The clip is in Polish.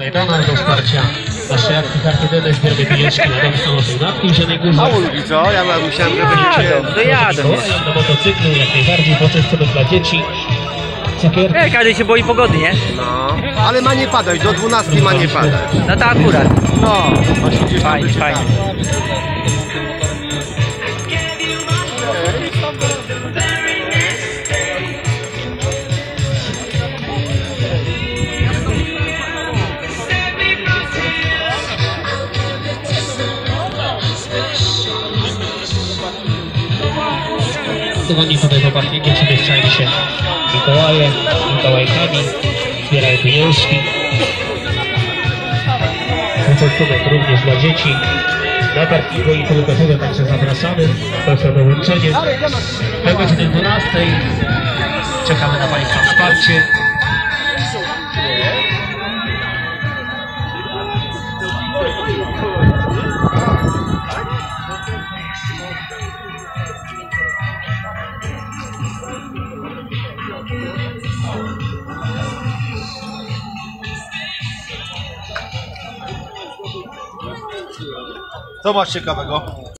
Majdana do wsparcia naszej akcji Karty zbieramy pieniążki na dom matki w Zielonej Górze. Mało ludzi, co? Ja myślałem, że będziecie... Jeszcze. Szkołają na motocyklu, jak najbardziej poczęstować dla dzieci. Cukierki. Nie, każdy się boi pogody, nie? No, ale ma nie padać, do 12 ma nie padać. No to akurat. No, Fajnie, fajnie. Tygodni tutaj chłopaki nie przemieszczają się Mikołaje, Mikołajkami, zbierają pieniążki. Poczęstunek również dla dzieci. Na parkingu i komunikatorze także zapraszamy. Proszę o dołączenie. Do godziny 12 czekamy na Państwa wsparcie. Co masz ciekawego?